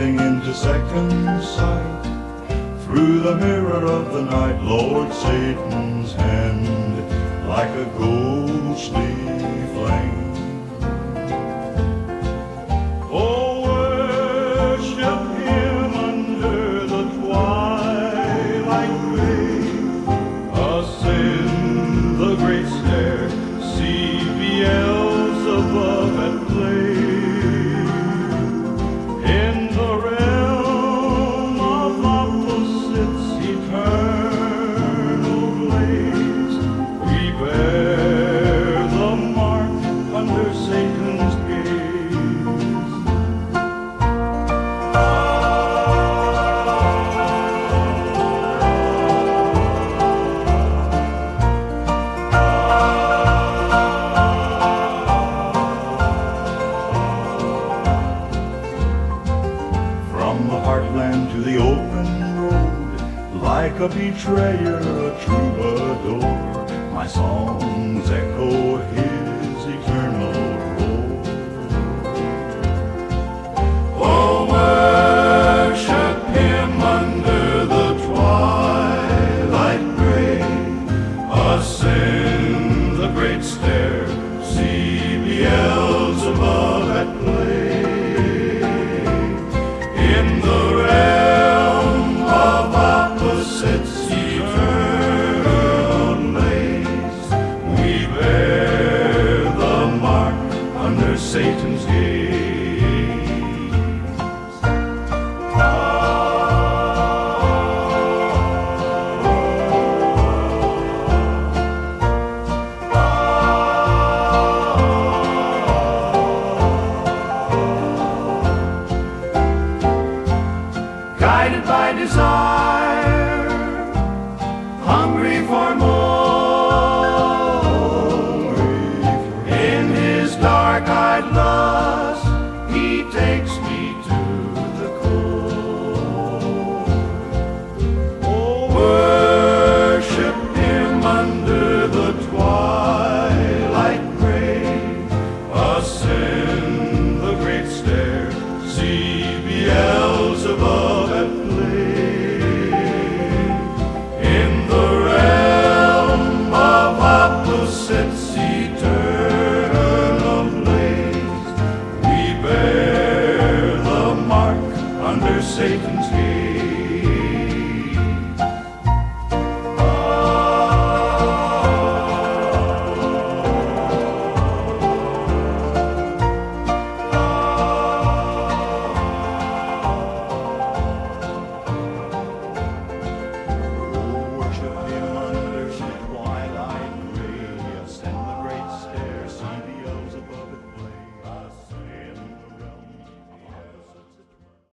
into second sight. Through the mirror of the night, Lord Satan's hand, like a ghostly flame. From the heartland to the open road, like a betrayer, a troubadour, my songs echo his eternal roar. Oh, worship him under the twilight gray, ascend the great stair, under Satan's gaze. Ah, ah, ah, Guided by desire.